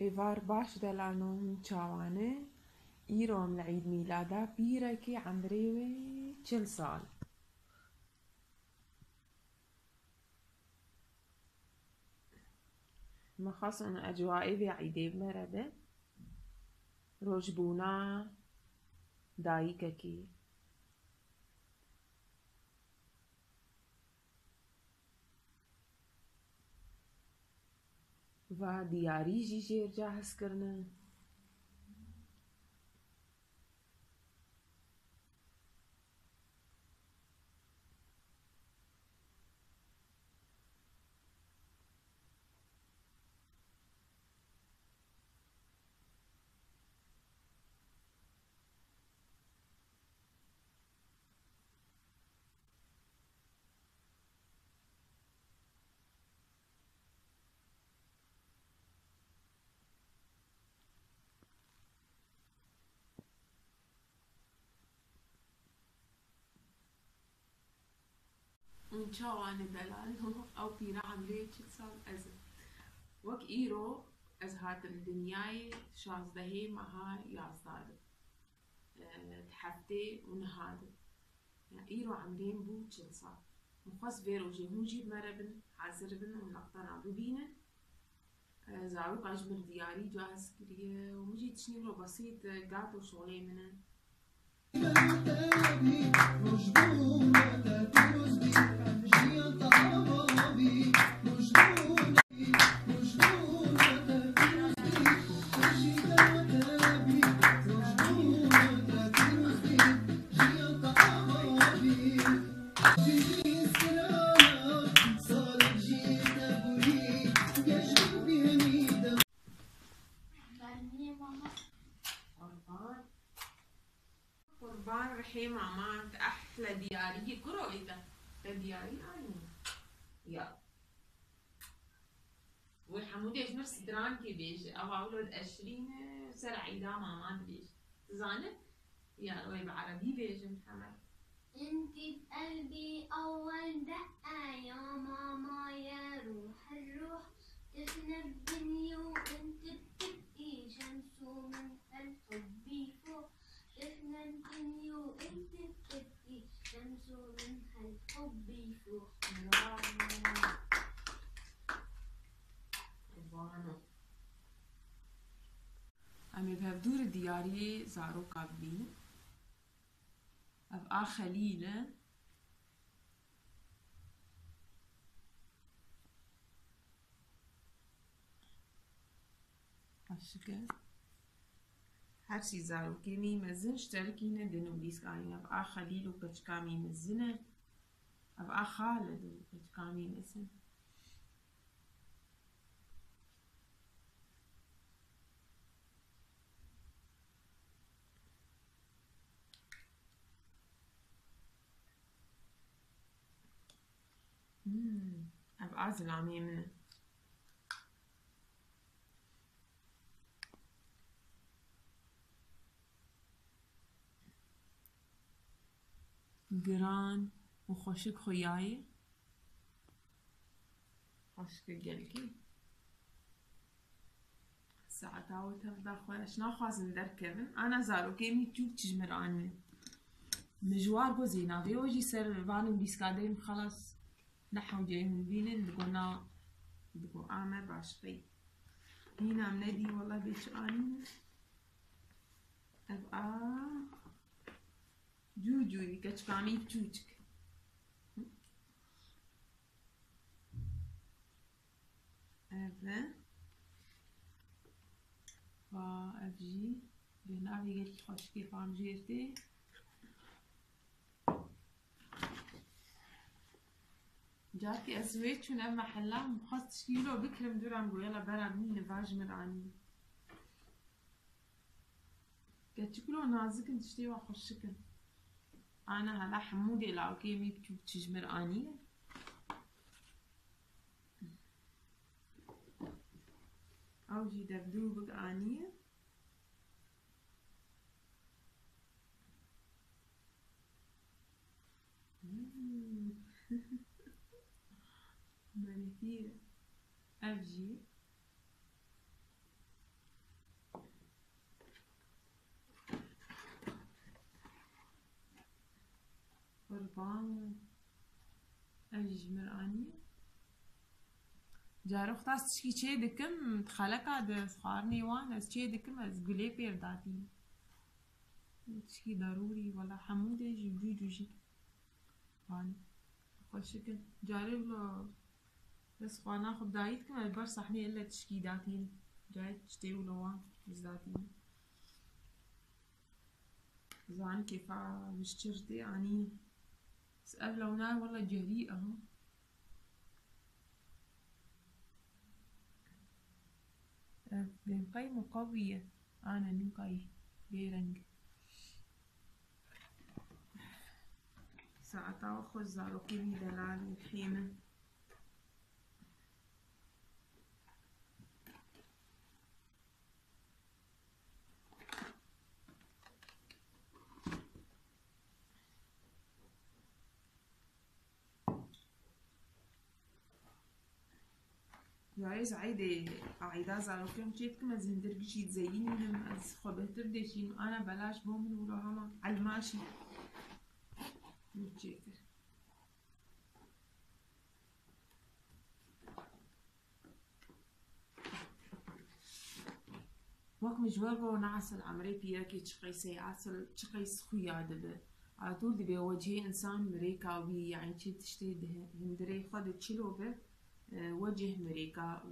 ايفار باش دلانو چاوانه ایروم لعيد ميلادا بيركي عمريوي چل سال ما خاص انه اجوائي في عيدي بمربه waar de diarije zeer jahas kunnen. من چاوان دلال أو بيرا عمري چل سال از وك ايرو از هاتن دنياي شازدهي مها يازداد تحفتي ونهاد ايرو عمرين بو چل سال مخص فيرو جي موجي مربن حاضر بن ونقطنا ببينن زاروك اجمل دياري جاهز كريه ومجي تشنيرو بسيط قاتو شغلي منن قربان قربان رحيم عمان أحلى دياري. هي كرو اذا دياري اني يا. والحمودي إيش نفس دران كي بيج؟ أو أولاد اشرين سر عيدا مامان بيج. زانت يا روي بعربي بيج محمد. انتي بقلبي أول دقة يا ماما يا روح الروح. امی بهدور دیاری زارو قبلی أف آ خلیله Aşıkı. Her şey zaru kemi mezin اشتركينا دنو بيسكاني أف آ خليل وكتشكامي مزنة أف آ خالد وكتشكامي مزن مم. اف آ az العميمنة گران و خوشک خویایی. خوشک گلکی. ساعت او تبدا خويا شنو خواز ندير كيفن انا زارو كيمي تشوف تجمر عني مجوار بوزينا في وجي سر فانم بيسكاديم خلاص. نحو جايهم بينن لقونا لقو آمر باشقي هنا مندي والله بيش آني أبقى جوجوي كتفامي بتوتك Evet. و اف جي بنافي قلت خوش جاكي ازويت شو نعم محلا مخص تشكيلو بكرم دوران قو يلا برا مين فاج مراني. قلت شكلو نازك انت شتي وخشكن. أنا هلا حمودي العقيمي بتجمر اني أو جي دبدوبك اني كتير. اف جي ربان الجمراني جارو خطاس تشكي تشي دكم تخلقا د صخارني وأنا تشي دكم از قلي بير داتي. تشكي ضروري. ولا حمودة جي بيجو جي واني خوش شكل. جاري ولا بس خوانا خب دايت كم البر صحني إلا تشكي داتين جاي تشتي ولا وان بس داتين زعان كيف بشترتي يعني اسأل لونها والله جريئة بنقي مقوية أنا نقي بيرنج ساعة أخذ زاروكي دلال الخيمة جایز عیده عیده زاروکم چیت کم از هندر گشید زیینی هم از خو بهتر دیشین انا بلاش بومن ولو هما علماشي متشكر وقت مجوابه نعسل عمري بياكي تشقي سيعسل تشقي سخويا دبه على طول دبي وجهي انسان مريكا وي يعني تشي تشتي هندري خد تشلو به وجه مريكا